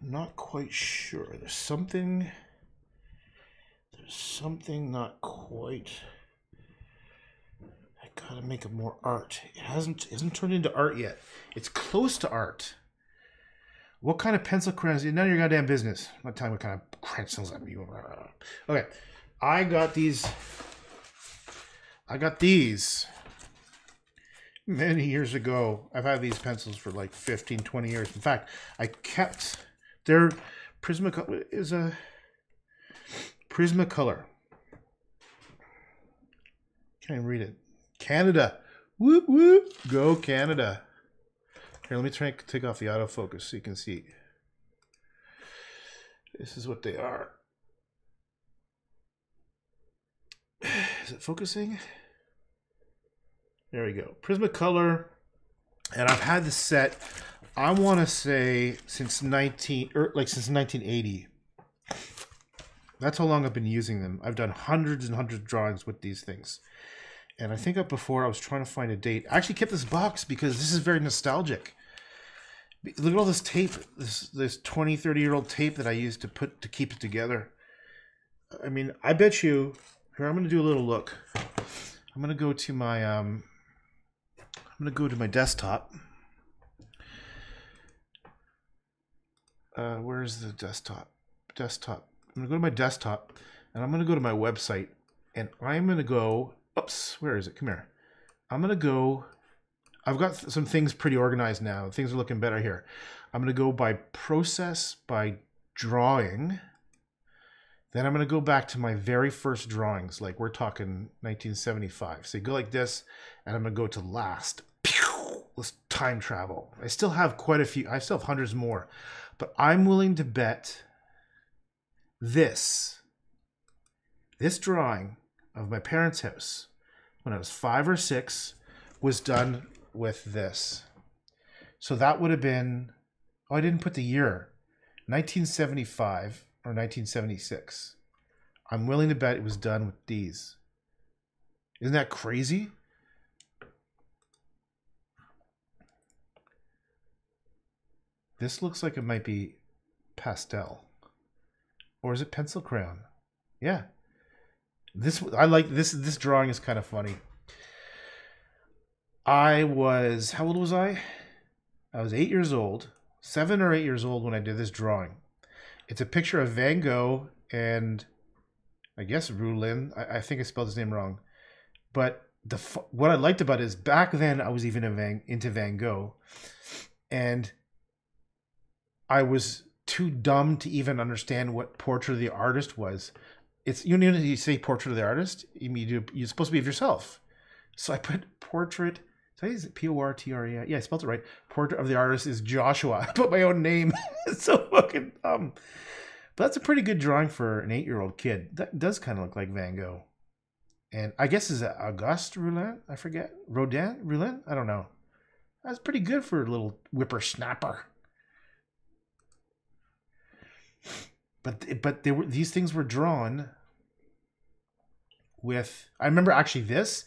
Not quite sure. There's something. There's something not quite. I gotta make it more art. It hasn't it hasn't turned into art yet. It's close to art. What kind of pencil crayons? None of your goddamn business. What time? What kind of pencils I'm you? Okay, I got these. I got these many years ago. I've had these pencils for like 15, 20 years. In fact, I kept their Prismacolor is a Prismacolor. Can't even read it. Canada. Whoop whoop. Go Canada. Here, let me try and take off the autofocus so you can see. This is what they are. Is it focusing? There we go. Prismacolor. And I've had this set, I want to say, since 19, or er, like since 1980. That's how long I've been using them. I've done hundreds and hundreds of drawings with these things. And I think up before I was trying to find a date. I actually kept this box because this is very nostalgic. Look at all this tape, this this 20, 30 year old tape that I used to put to keep it together. I mean, I bet you, here, I'm going to do a little look. I'm going to go to my, um, I'm going to go to my desktop. Uh, where's the desktop? Desktop. I'm going to go to my desktop and I'm going to go to my website and I'm going to go, oops, where is it? Come here. I'm going to go, I've got some things pretty organized now. Things are looking better here. I'm going to go by process, by drawing. Then I'm going to go back to my very first drawings, like we're talking 1975. So you go like this, and I'm going to go to last. Let's time travel. I still have quite a few, I still have hundreds more, but I'm willing to bet this, this drawing of my parents' house when I was five or six was done with this. So that would have been, oh, I didn't put the year 1975 or 1976. I'm willing to bet it was done with these. Isn't that crazy? This looks like it might be pastel. Or is it pencil crayon? Yeah. This I like this this drawing is kind of funny. I was how old was I? I was 8 years old, 7 or 8 years old when I did this drawing. It's a picture of Van Gogh and I guess Roulin. I, I think I spelled his name wrong. But the what I liked about it is back then I was even Van, into Van Gogh and I was too dumb to even understand what portrait of the artist was. It's you know you say portrait of the artist, you mean you're supposed to be of yourself. So I put portrait. So is it P O R T R E? Yeah, I spelled it right. Portrait of the artist is Joshua. I put my own name. it's so fucking dumb. But that's a pretty good drawing for an eight-year-old kid. That does kind of look like Van Gogh. And I guess is Auguste Roulin? I forget. Rodin Roulin? I don't know. That's pretty good for a little whippersnapper. but but they were these things were drawn with I remember actually this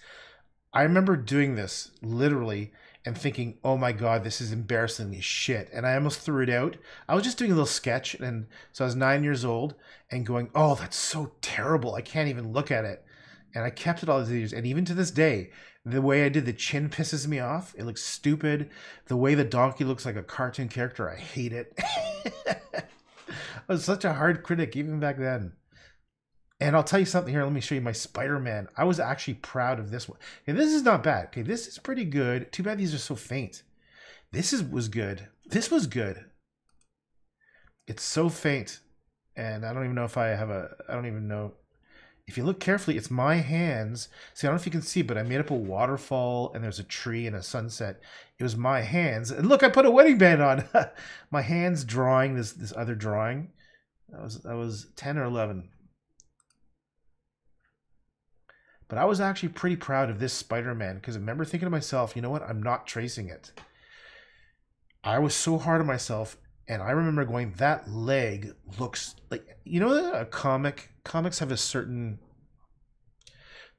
I remember doing this literally and thinking, "Oh my god, this is embarrassingly shit." And I almost threw it out. I was just doing a little sketch and so I was 9 years old and going, "Oh, that's so terrible. I can't even look at it." And I kept it all these years and even to this day, the way I did the chin pisses me off. It looks stupid. The way the donkey looks like a cartoon character, I hate it. I was such a hard critic even back then. And I'll tell you something here. Let me show you my Spider-Man. I was actually proud of this one. Okay, this is not bad. Okay, this is pretty good. Too bad these are so faint. This is was good. This was good. It's so faint. And I don't even know if I have a I don't even know if you look carefully, it's my hands. See, I don't know if you can see, but I made up a waterfall and there's a tree and a sunset. It was my hands. And look, I put a wedding band on. my hands drawing this this other drawing. That was that was 10 or 11. But I was actually pretty proud of this Spider-Man because I remember thinking to myself, you know what? I'm not tracing it. I was so hard on myself and I remember going, that leg looks like you know a comic comics have a certain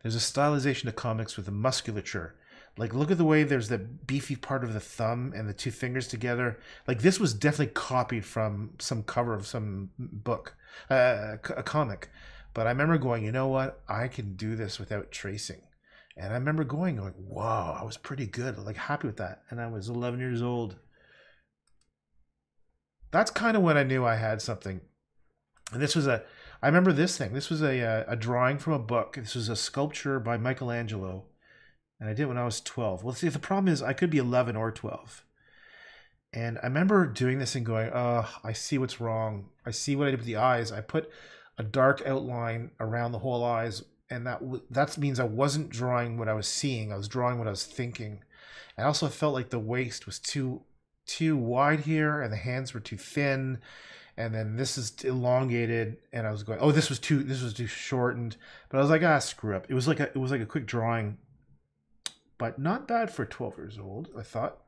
there's a stylization of comics with the musculature. Like look at the way there's the beefy part of the thumb and the two fingers together. Like this was definitely copied from some cover of some book, uh, a comic. But I remember going, you know what? I can do this without tracing. And I remember going, going, wow, I was pretty good, like happy with that. And I was 11 years old that's kind of when I knew I had something. And this was a, I remember this thing. This was a, a, a drawing from a book. This was a sculpture by Michelangelo. And I did it when I was 12. Well, see, the problem is I could be 11 or 12. And I remember doing this and going, oh, I see what's wrong. I see what I did with the eyes. I put a dark outline around the whole eyes. And that that means I wasn't drawing what I was seeing. I was drawing what I was thinking. I also felt like the waist was too too wide here and the hands were too thin and then this is elongated and i was going oh this was too this was too shortened but i was like ah screw up it was like a it was like a quick drawing but not bad for 12 years old i thought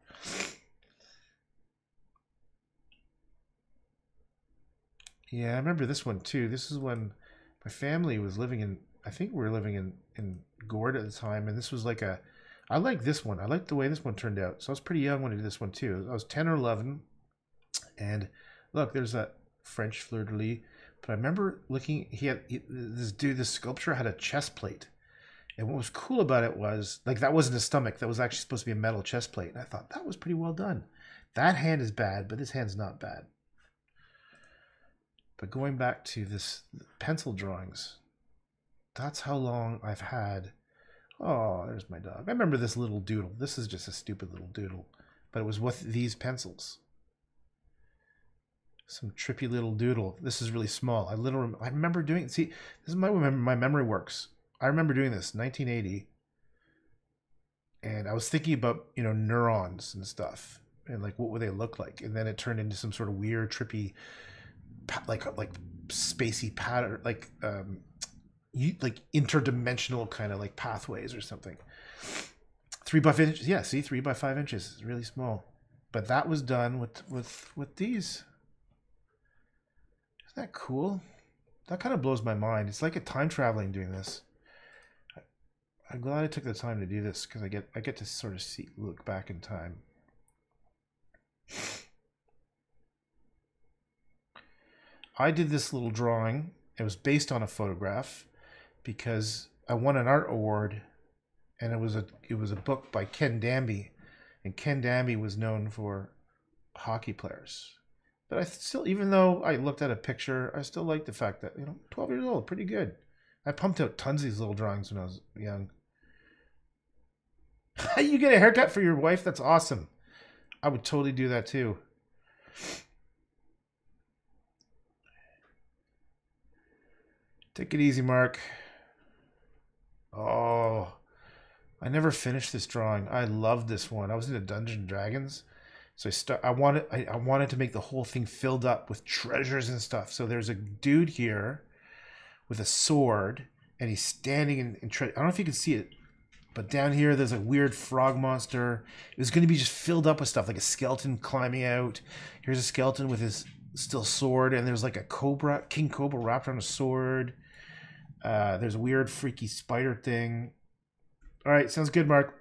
yeah i remember this one too this is when my family was living in i think we were living in in gord at the time and this was like a I like this one. I like the way this one turned out. So I was pretty young when I did this one too. I was 10 or 11. And look, there's that French fleur de lis. But I remember looking, he had he, this dude, this sculpture had a chest plate. And what was cool about it was, like, that wasn't a stomach. That was actually supposed to be a metal chest plate. And I thought, that was pretty well done. That hand is bad, but this hand's not bad. But going back to this pencil drawings, that's how long I've had Oh, there's my dog. I remember this little doodle. This is just a stupid little doodle. But it was with these pencils. Some trippy little doodle. This is really small. I literally, I remember doing, see, this is my, my memory works. I remember doing this, 1980. And I was thinking about, you know, neurons and stuff. And like, what would they look like? And then it turned into some sort of weird, trippy, like, like spacey pattern, like, um, you, like interdimensional kind of like pathways or something. Three by five inches. Yeah, see, three by five inches. It's really small. But that was done with with with these. Isn't that cool? That kind of blows my mind. It's like a time traveling doing this. I'm glad I took the time to do this because I get I get to sort of see look back in time. I did this little drawing. It was based on a photograph because I won an art award and it was a it was a book by Ken Danby and Ken Danby was known for hockey players. But I still even though I looked at a picture, I still like the fact that, you know, 12 years old, pretty good. I pumped out tons of these little drawings when I was young. you get a haircut for your wife? That's awesome. I would totally do that too. Take it easy, Mark. Oh, I never finished this drawing. I love this one. I was into Dungeons Dragons. So I start I wanted I, I wanted to make the whole thing filled up with treasures and stuff. So there's a dude here with a sword and he's standing in, in tre- I don't know if you can see it, but down here, there's a weird frog monster. It was going to be just filled up with stuff, like a skeleton climbing out. Here's a skeleton with his still sword, and there's like a cobra, king cobra wrapped around a sword. Uh, there's a weird, freaky spider thing. All right, sounds good, Mark.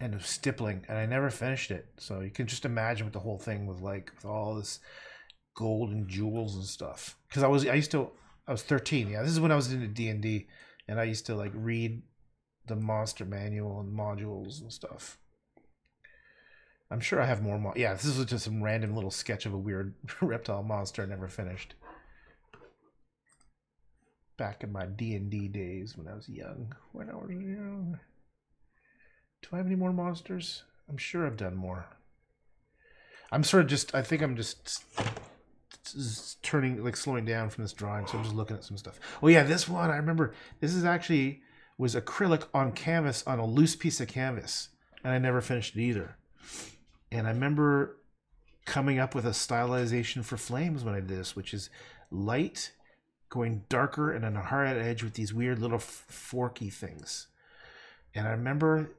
And of stippling, and I never finished it. So you can just imagine what the whole thing was like with all this gold and jewels and stuff. Because I was, I used to, I was 13. Yeah, this is when I was into D and D and I used to like read the monster manual and modules and stuff. I'm sure I have more. Mo- yeah, this was just some random little sketch of a weird reptile monster I never finished. Back in my D and D days when I was young. When I was young. Do I have any more monsters? I'm sure I've done more. I'm sort of just. I think I'm just turning like slowing down from this drawing so i'm just looking at some stuff oh yeah this one i remember this is actually was acrylic on canvas on a loose piece of canvas and i never finished it either and i remember coming up with a stylization for flames when i did this which is light going darker and on a hard edge with these weird little forky things and i remember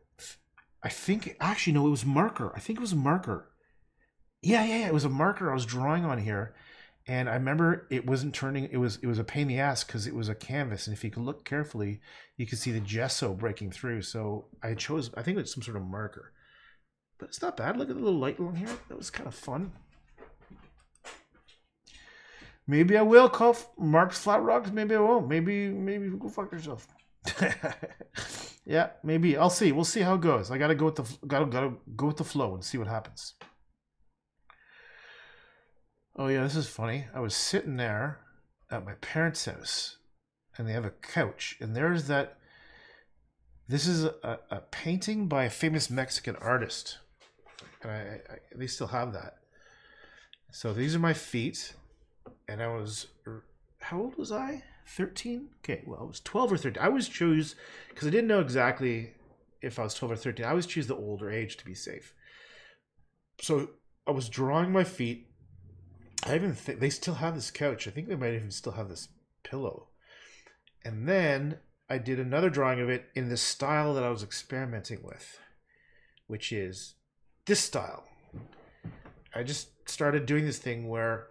i think actually no it was marker i think it was a marker yeah, yeah, yeah. It was a marker I was drawing on here, and I remember it wasn't turning. It was it was a pain in the ass because it was a canvas, and if you could look carefully, you could see the gesso breaking through. So I chose. I think it was some sort of marker, but it's not bad. Look at the little light along here. That was kind of fun. Maybe I will call Mark's Flat Rocks. Maybe I won't. Maybe maybe go fuck yourself. yeah, maybe I'll see. We'll see how it goes. I gotta go with the gotta gotta go with the flow and see what happens. Oh yeah, this is funny. I was sitting there at my parents' house, and they have a couch, and there's that. This is a, a painting by a famous Mexican artist, and I, I, they still have that. So these are my feet, and I was er, how old was I? Thirteen. Okay, well I was twelve or thirteen. I always choose because I didn't know exactly if I was twelve or thirteen. I always choose the older age to be safe. So I was drawing my feet I even think they still have this couch. I think they might even still have this pillow. And then I did another drawing of it in the style that I was experimenting with, which is this style. I just started doing this thing where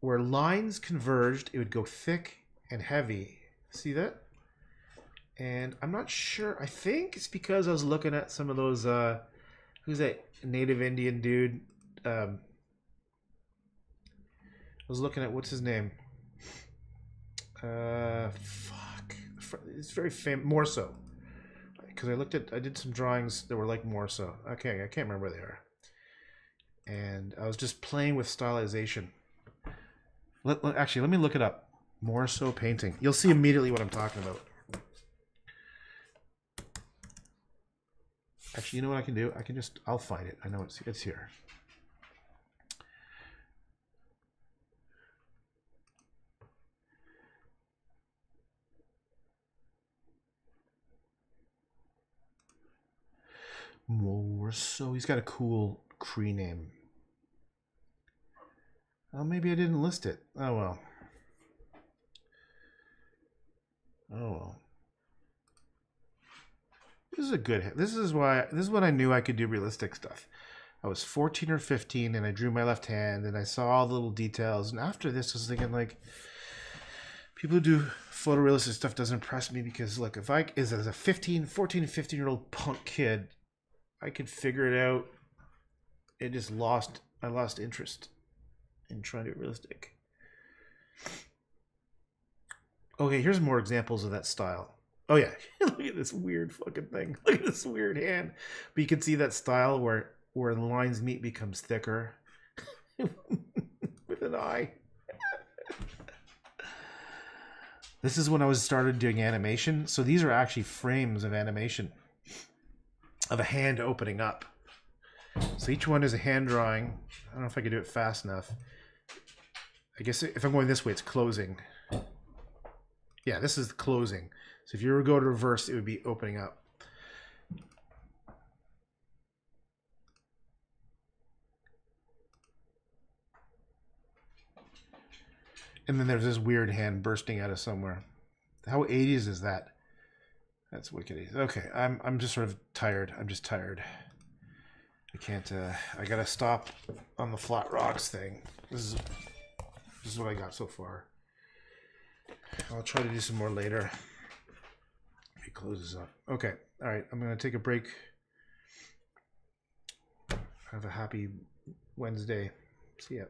where lines converged, it would go thick and heavy. See that? And I'm not sure. I think it's because I was looking at some of those uh who's that native Indian dude? Um I was looking at what's his name. Uh, fuck. It's very famous. Morrisseau, because I looked at. I did some drawings that were like Morrisseau. Okay, I can't remember where they are. And I was just playing with stylization. Let, let actually let me look it up. Morrisseau painting. You'll see immediately what I'm talking about. Actually, you know what I can do? I can just I'll find it. I know it's it's here. Morrisseau. He's got a cool Cree name. Oh, maybe I didn't list it. Oh well. Oh well. This is a good. hit. This is why. This is when I knew I could do realistic stuff. I was 14 or 15, and I drew my left hand, and I saw all the little details. And after this, I was thinking like, people who do photorealistic stuff doesn't impress me because like if I is as a 15, 14, 15 year old punk kid, I could figure it out. It just lost. I lost interest in trying to be realistic. Okay, here's more examples of that style. Oh yeah, look at this weird fucking thing. Look at this weird hand. But you can see that style where where the lines meet becomes thicker with an eye. this is when I was started doing animation. So these are actually frames of animation of a hand opening up. So each one is a hand drawing. I don't know if I can do it fast enough. I guess if I'm going this way, it's closing. Yeah, this is the closing. So if you were to go to reverse, it would be opening up. And then there's this weird hand bursting out of somewhere. How 80s is that? That's wicked. easy. Okay, I'm I'm just sort of tired. I'm just tired. I can't. Uh, I gotta stop on the flat rocks thing. This is this is what I got so far. I'll try to do some more later. He closes up. Okay. All right. I'm gonna take a break. Have a happy Wednesday. See ya.